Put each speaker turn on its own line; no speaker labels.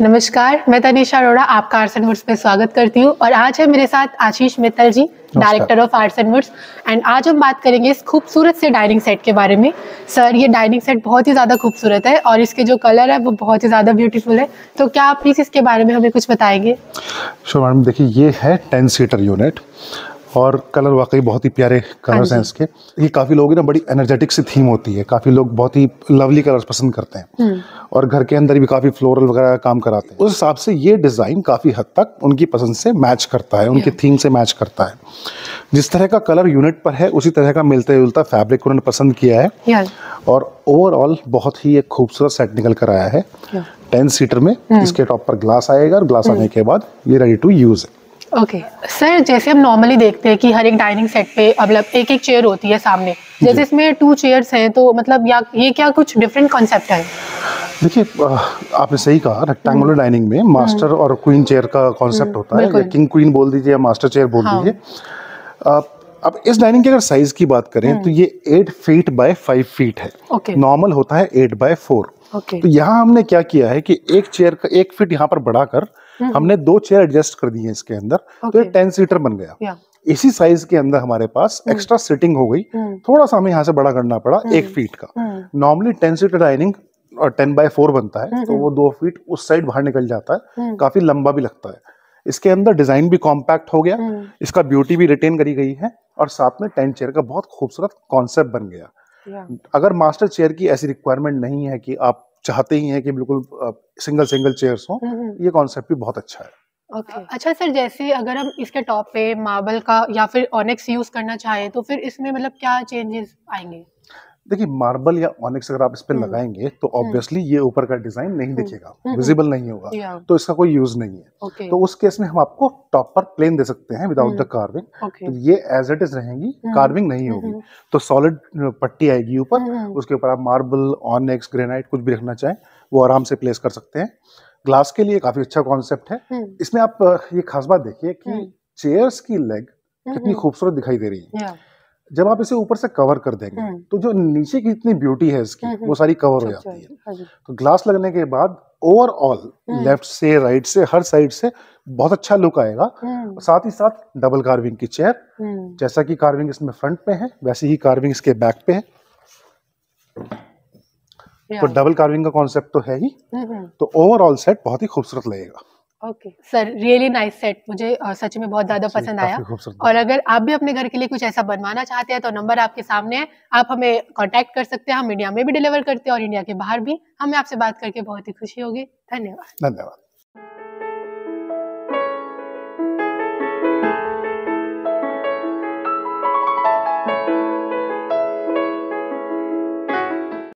नमस्कार मैं तनिषा अरोड़ा आपका आर्ट्स एंड वुड्स में स्वागत करती हूँ और आज है मेरे साथ Ashish Mittal ji director of arts and woods and आज हम बात करेंगे इस खूबसूरत से डाइनिंग सेट के बारे में। सर ये डाइनिंग सेट बहुत ही ज़्यादा खूबसूरत है और इसके जो कलर है वो बहुत ही ज़्यादा ब्यूटीफुल है। तो क्या आप प्लीज़ इसके बारे में हमें कुछ बताएँगे?
श्योर मैडम देखिए ये है टेन सीटर यूनिट और कलर वाकई बहुत ही प्यारे कलर्स हैं इसके। ये काफ़ी लोग ना बड़ी एनर्जेटिक सी थीम होती है। काफ़ी लोग बहुत ही लवली कलर्स पसंद करते हैं। और घर के अंदर भी काफ़ी फ्लोरल वगैरह का काम कराते हैं। उस हिसाब से ये डिज़ाइन काफ़ी हद तक उनकी पसंद से मैच करता है उनकी थीम से मैच करता है। जिस तरह का कलर यूनिट पर है उसी तरह का मिलता जुलता फैब्रिक उन्होंने पसंद किया है। और ओवरऑल बहुत ही एक खूबसूरत सेट निकल कर आया है। टेन सीटर में हम्म। इसके टॉप पर ग्लास आएगा और ग्लास हम्म। आने के बाद ये रेडी टू यूज़ है।
Okay okay. सर जैसे हम नॉर्मली देखते हैं कि हर एक डाइनिंग सेट पे मतलब एक एक चेयर होती है सामने जैसे इसमें टू चेयर्स हैं तो मतलब या ये क्या कुछ डिफरेंट कॉन्सेप्ट है
देखिए आपने सही कहा रेक्टेंगुलर डाइनिंग में मास्टर हम्म। और क्वीन चेयर का कॉन्सेप्ट हम्म, होता है किंग क्वीन बोल दीजिए या मास्टर चेयर बोल हाँ। दीजिए अब इस डाइनिंग की अगर साइज़ की बात करें तो हम्म। ये eight feet by five feet है नॉर्मल होता है एट बाय फोर तो यहाँ हमने क्या किया है कि एक चेयर का एक फीट यहाँ पर बढ़ाकर हम्म। हमने दो चेयर एडजस्ट कर दी है इसके अंदर तो ये टेन सीटर बन गया। इसी साइज़ के अंदर हमारे पास एक्स्ट्रा हम्म। सिटिंग हो गई। हम्म। थोड़ा सा हमें यहाँ से बड़ा करना पड़ा एक फीट का। नॉर्मली टेन सीटर डाइनिंग और टेन बाय फोर बनता है तो वो दो फीट उस साइड बाहर निकल जाता है। काफ़ी लंबा भी लगता है। इसके अंदर डिज़ाइन भी कॉम्पैक्ट हो गया। इसका ब्यूटी भी रिटेन करी गई है और साथ में टेन चेयर का बहुत खूबसूरत कॉन्सेप्ट बन गया। अगर मास्टर चेयर की ऐसी रिक्वायरमेंट नहीं है कि आप चाहते ही हैं कि बिल्कुल सिंगल सिंगल चेयर्स हों हम्म, हम्म। ये कॉन्सेप्ट भी बहुत अच्छा है
ओके okay. अच्छा सर जैसे अगर हम इसके टॉप पे मार्बल का या फिर ऑनेक्स यूज़ करना चाहें तो फिर इसमें मतलब क्या चेंजेस आएँगे
देखिए मार्बल या ऑनिक्स अगर आप इस पे हम्म। लगाएँगे तो ऑब्वियसली हम्म। ये ऊपर का डिज़ाइन नहीं हम्म। दिखेगा विजिबल नहीं होगा। तो इसका कोई यूज़ नहीं है। तो उस केस में हम आपको टॉप पर प्लेन दे सकते हैं विदाउट द कार्विंग तो ये एज इट इज़ रहेंगी कार्विंग नहीं होगी। तो सॉलिड पट्टी आएगी ऊपर उसके ऊपर आप मार्बल ऑनिक्स ग्रेनाइट कुछ भी रखना चाहें वो आराम से प्लेस कर सकते हैं। ग्लास के लिए काफ़ी अच्छा कॉन्सेप्ट है। इसमें आप ये खास बात देखिए कि चेयर्स की लेग कितनी खूबसूरत दिखाई दे रही है। जब आप इसे ऊपर से कवर कर देंगे हम्म। तो जो नीचे की इतनी ब्यूटी है इसकी हम्म, वो सारी कवर हो अच्छा, जाती है। हाँ तो ग्लास लगने के बाद ओवरऑल लेफ़्ट से राइट से हर साइड से बहुत अच्छा लुक आएगा। हम्म। साथ ही साथ डबल कार्विंग की चेयर जैसा कि कार्विंग इसमें फ्रंट पे है वैसे ही कार्विंग इसके बैक पे है। तो डबल कार्विंग का कॉन्सेप्ट तो है ही। तो ओवरऑल सेट बहुत ही खूबसूरत लगेगा।
Okay sir really nice set मुझे सच में बहुत ज़्यादा पसंद आया। और अगर आप भी अपने घर के लिए कुछ ऐसा बनवाना चाहते हैं तो नंबर आपके सामने है। आप हमें कांटेक्ट कर सकते हैं। हम इंडिया में भी डिलीवर करते हैं और इंडिया के बाहर भी। हमें आपसे बात करके बहुत ही खुशी होगी। धन्यवाद।
धन्यवाद।